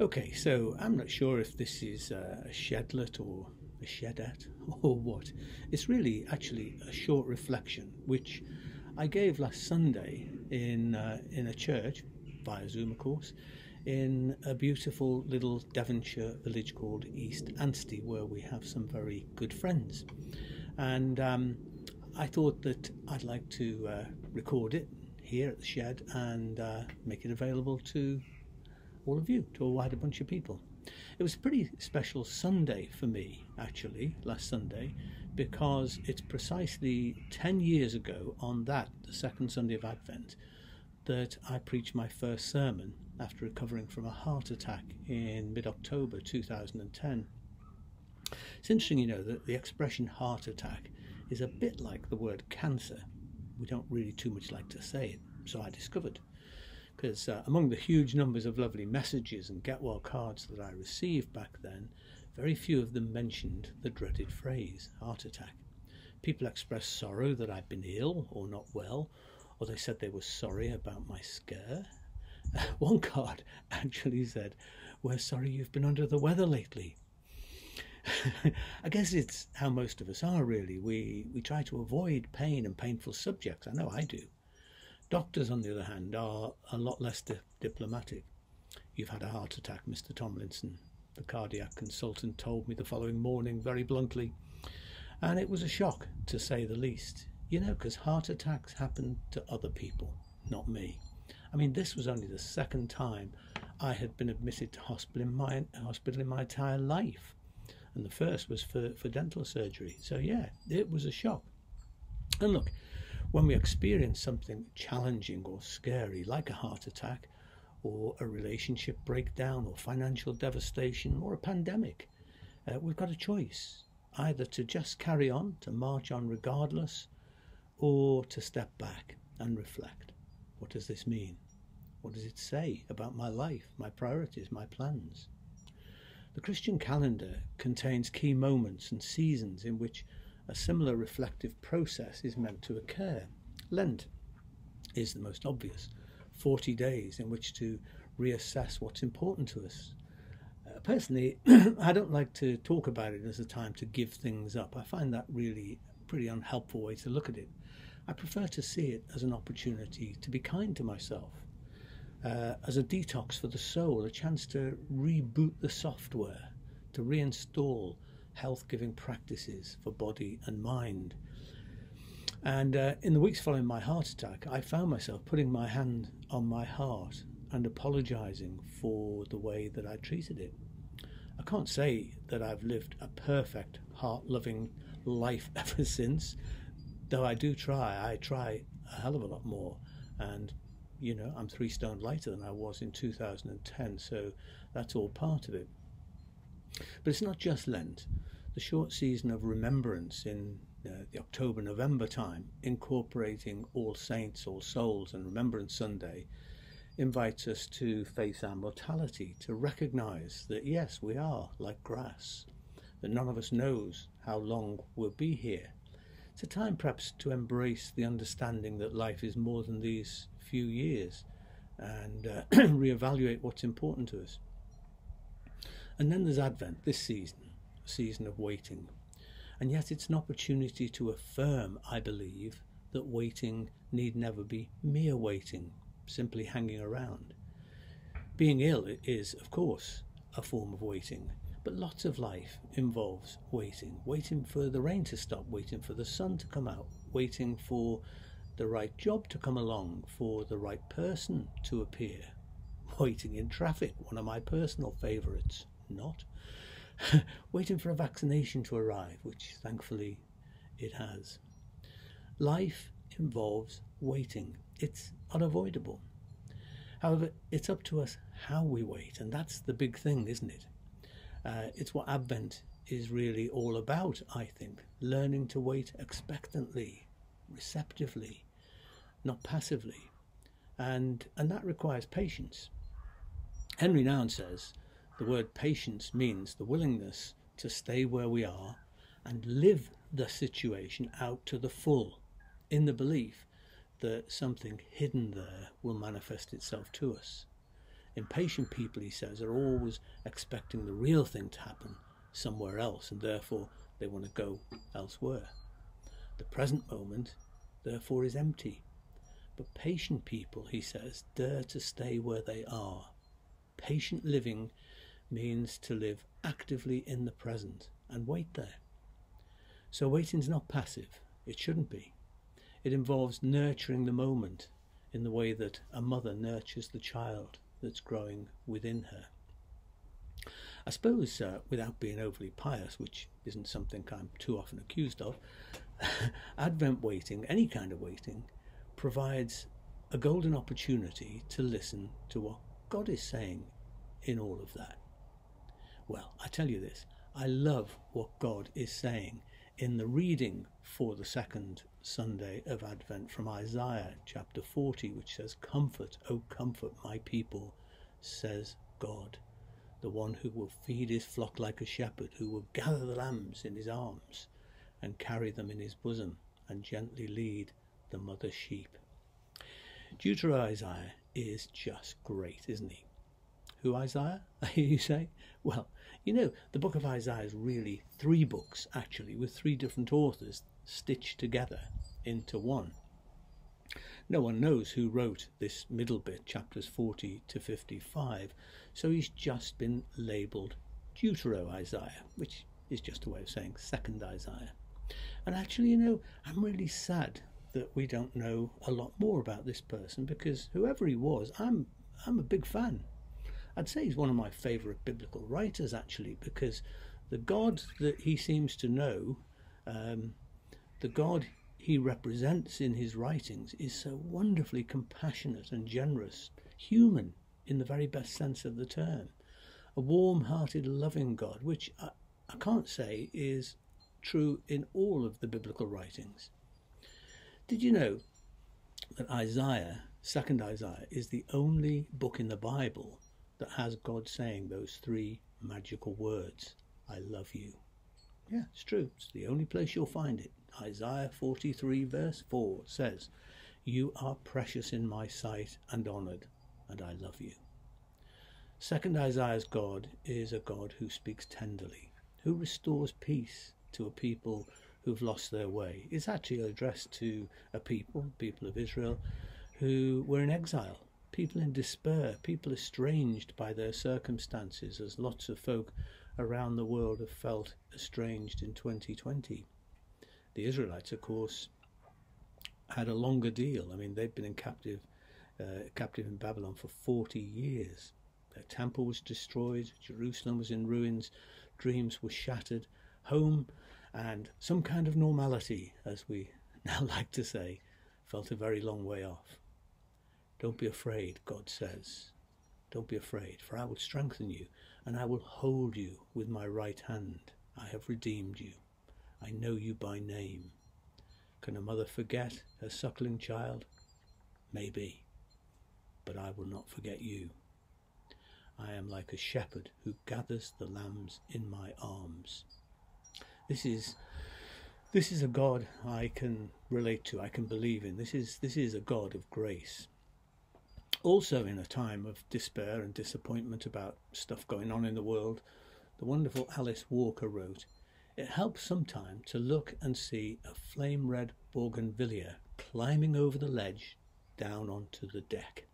Okay, so I'm not sure if this is a shedlet or a shedette or what. It's really actually a short reflection which I gave last Sunday in uh, in a church via Zoom, of course, in a beautiful little Devonshire village called East Anstey, where we have some very good friends. And um, I thought that I'd like to uh, record it here at the shed and uh, make it available to all of you, to a wider bunch of people. It was a pretty special Sunday for me, actually, last Sunday, because it's precisely 10 years ago on that, the second Sunday of Advent, that I preached my first sermon after recovering from a heart attack in mid October 2010. It's interesting, you know, that the expression heart attack is a bit like the word cancer. We don't really too much like to say it, so I discovered because uh, among the huge numbers of lovely messages and get well cards that I received back then, very few of them mentioned the dreaded phrase heart attack. People expressed sorrow that I'd been ill or not well, or they said they were sorry about my scare. One card actually said, We're sorry you've been under the weather lately. I guess it's how most of us are, really. We, we try to avoid pain and painful subjects. I know I do. Doctors, on the other hand, are a lot less di- diplomatic. You've had a heart attack, Mr. Tomlinson, the cardiac consultant told me the following morning very bluntly. And it was a shock, to say the least. You know, because heart attacks happen to other people, not me. I mean, this was only the second time I had been admitted to hospital in my hospital in my entire life, and the first was for, for dental surgery. So yeah, it was a shock. And look, when we experience something challenging or scary, like a heart attack, or a relationship breakdown, or financial devastation, or a pandemic, uh, we've got a choice either to just carry on, to march on regardless, or to step back and reflect. What does this mean? What does it say about my life, my priorities, my plans? The Christian calendar contains key moments and seasons in which a similar reflective process is meant to occur. Lent is the most obvious 40 days in which to reassess what's important to us. Uh, personally, I don't like to talk about it as a time to give things up. I find that really a pretty unhelpful way to look at it. I prefer to see it as an opportunity to be kind to myself, uh, as a detox for the soul, a chance to reboot the software, to reinstall health giving practices for body and mind. And uh, in the weeks following my heart attack, I found myself putting my hand on my heart and apologizing for the way that I treated it. I can't say that I've lived a perfect, heart loving life ever since, though I do try. I try a hell of a lot more. And, you know, I'm three stone lighter than I was in 2010, so that's all part of it. But it's not just Lent. The short season of remembrance in uh, the October November time, incorporating All Saints, All Souls, and Remembrance Sunday, invites us to face our mortality, to recognize that yes, we are like grass, that none of us knows how long we'll be here. It's a time perhaps to embrace the understanding that life is more than these few years and uh, reevaluate what's important to us. And then there's Advent, this season, a season of waiting. And yet it's an opportunity to affirm, I believe, that waiting need never be mere waiting, simply hanging around. Being ill is, of course, a form of waiting, but lots of life involves waiting. Waiting for the rain to stop, waiting for the sun to come out, waiting for the right job to come along, for the right person to appear. Waiting in traffic, one of my personal favourites not. Waiting for a vaccination to arrive, which thankfully it has. Life involves waiting, it's unavoidable. However, it's up to us how we wait, and that's the big thing, isn't it? Uh, it's what Advent is really all about, I think. Learning to wait expectantly, receptively, not passively. And, and that requires patience. Henry Nouwen says the word patience means the willingness to stay where we are and live the situation out to the full in the belief that something hidden there will manifest itself to us. Impatient people, he says, are always expecting the real thing to happen somewhere else, and therefore they want to go elsewhere. The present moment, therefore, is empty. But patient people, he says, dare to stay where they are. Patient living means to live actively in the present and wait there. So waiting's not passive. It shouldn't be. It involves nurturing the moment in the way that a mother nurtures the child that's growing within her. I suppose, uh, without being overly pious, which isn't something I'm too often accused of, Advent waiting, any kind of waiting, provides a golden opportunity to listen to what God is saying in all of that. Well, I tell you this I love what God is saying in the reading for the second Sunday of Advent from Isaiah chapter 40, which says, Comfort, O comfort my people, says God, the one who will feed his flock like a shepherd, who will gather the lambs in his arms and carry them in his bosom and gently lead the mother sheep. Deutero Isaiah is just great, isn't he? Who Isaiah? You say? Well, you know, the book of Isaiah is really three books, actually, with three different authors stitched together into one. No one knows who wrote this middle bit, chapters 40 to 55, so he's just been labelled Deutero Isaiah, which is just a way of saying second Isaiah. And actually, you know, I'm really sad that we don't know a lot more about this person because whoever he was, I'm I'm a big fan. I'd say he's one of my favourite biblical writers, actually, because the God that he seems to know, um, the God he represents in his writings, is so wonderfully compassionate and generous, human in the very best sense of the term, a warm hearted, loving God, which I, I can't say is true in all of the biblical writings. Did you know that Isaiah, second Isaiah, is the only book in the Bible that has God saying those three magical words I love you. Yeah, it's true. It's the only place you'll find it. Isaiah 43, verse 4 says, You are precious in my sight and honoured, and I love you. Second Isaiah's God is a God who speaks tenderly, who restores peace to a people who've lost their way. It's actually addressed to a people, people of Israel, who were in exile people in despair, people estranged by their circumstances, as lots of folk around the world have felt estranged in 2020. The Israelites, of course, had a longer deal. I mean, they'd been in captive, uh, captive in Babylon for 40 years. Their temple was destroyed, Jerusalem was in ruins, dreams were shattered, home and some kind of normality, as we now like to say, felt a very long way off. Don't be afraid, God says. Don't be afraid, for I will strengthen you, and I will hold you with my right hand. I have redeemed you. I know you by name. Can a mother forget her suckling child? Maybe, but I will not forget you. I am like a shepherd who gathers the lambs in my arms. This is this is a God I can relate to, I can believe in. This is this is a God of grace also in a time of despair and disappointment about stuff going on in the world, the wonderful Alice Walker wrote, It helps sometime to look and see a flame red bougainvillea climbing over the ledge down onto the deck.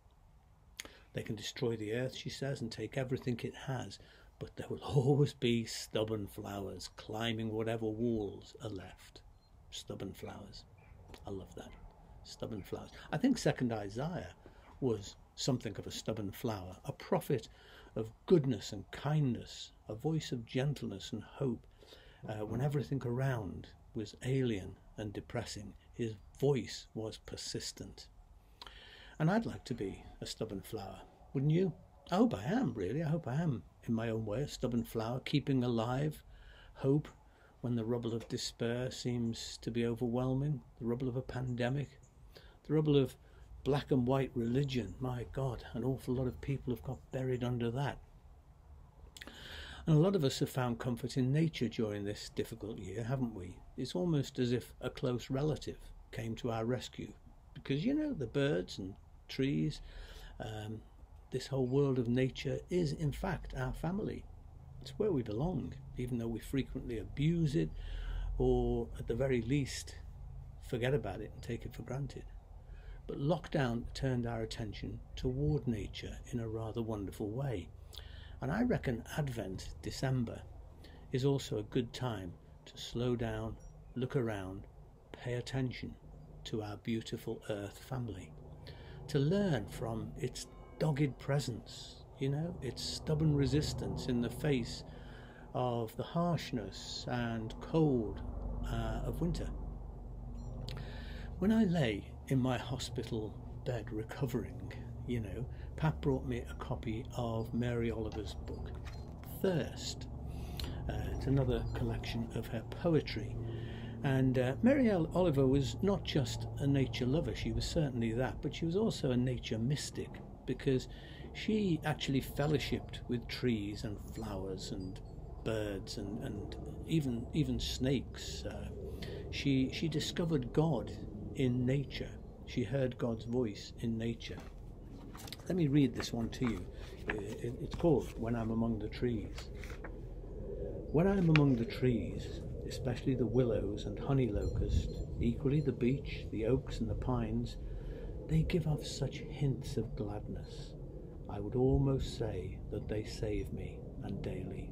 They can destroy the earth, she says, and take everything it has, but there will always be stubborn flowers climbing whatever walls are left. Stubborn flowers. I love that. Stubborn flowers. I think Second Isaiah was something of a stubborn flower, a prophet of goodness and kindness, a voice of gentleness and hope. Uh, when everything around was alien and depressing, his voice was persistent. And I'd like to be a stubborn flower, wouldn't you? I hope I am, really. I hope I am, in my own way, a stubborn flower, keeping alive hope when the rubble of despair seems to be overwhelming, the rubble of a pandemic, the rubble of black and white religion. My God, an awful lot of people have got buried under that. And a lot of us have found comfort in nature during this difficult year, haven't we? It's almost as if a close relative came to our rescue. Because, you know, the birds and trees, um, this whole world of nature is, in fact, our family. It's where we belong, even though we frequently abuse it or, at the very least, forget about it and take it for granted. But lockdown turned our attention toward nature in a rather wonderful way. And I reckon Advent, December, is also a good time to slow down, look around, pay attention to our beautiful Earth family, to learn from its dogged presence, you know, its stubborn resistance in the face of the harshness and cold uh, of winter. When I lay in my hospital bed recovering, you know, Pat brought me a copy of Mary Oliver's book, Thirst. Uh, it's another collection of her poetry. And uh, Mary Oliver was not just a nature lover, she was certainly that, but she was also a nature mystic because she actually fellowshipped with trees and flowers and birds and, and even even snakes. Uh, she she discovered God in nature. She heard God's voice in nature. Let me read this one to you. Uh, it's called When I'm Among the Trees. When I'm among the trees, especially the willows and honey locust, equally the beech, the oaks, and the pines, they give off such hints of gladness. I would almost say that they save me and daily.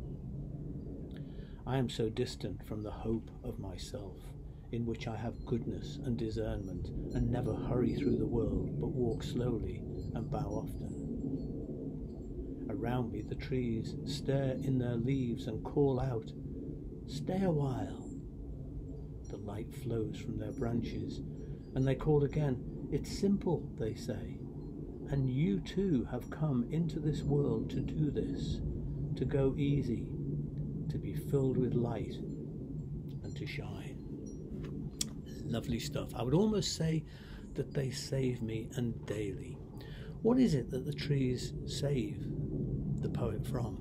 I am so distant from the hope of myself, in which I have goodness and discernment, and never hurry through the world, but walk slowly and bow often. Around me the trees stare in their leaves and call out, Stay a while. The light flows from their branches, and they call again, It's simple, they say. And you too have come into this world to do this, to go easy, to be filled with light, and to shine. Lovely stuff. I would almost say that they save me and daily. What is it that the trees save the poet from?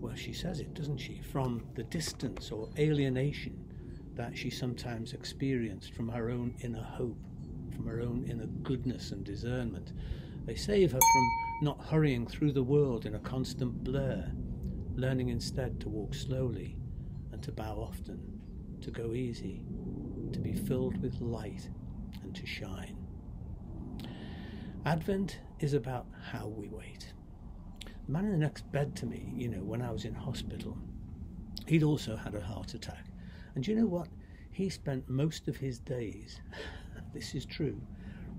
Well, she says it, doesn't she? From the distance or alienation that she sometimes experienced from her own inner hope, from her own inner goodness and discernment. They save her from not hurrying through the world in a constant blur, learning instead to walk slowly and to bow often, to go easy, to be filled with light and to shine. Advent is about how we wait. The man in the next bed to me, you know, when I was in hospital, he'd also had a heart attack. And you know what? He spent most of his days, this is true,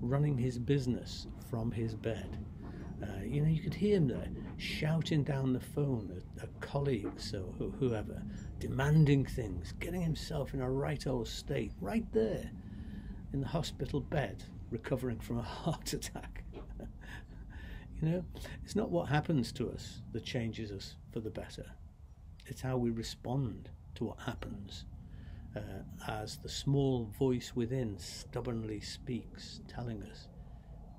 running his business from his bed. Uh, you know, you could hear him there shouting down the phone at, at colleagues or whoever, demanding things, getting himself in a right old state, right there in the hospital bed, recovering from a heart attack. you know, it's not what happens to us that changes us for the better, it's how we respond to what happens. Uh, as the small voice within stubbornly speaks, telling us,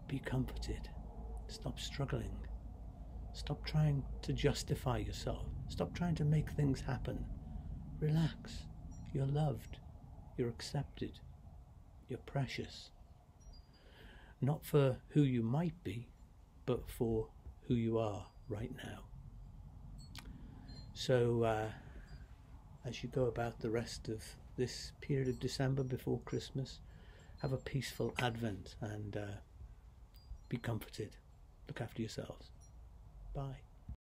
Be comforted, stop struggling, stop trying to justify yourself, stop trying to make things happen. Relax, you're loved, you're accepted, you're precious. Not for who you might be, but for who you are right now. So, uh, as you go about the rest of this period of December before Christmas, have a peaceful Advent and uh, be comforted. Look after yourselves. Bye.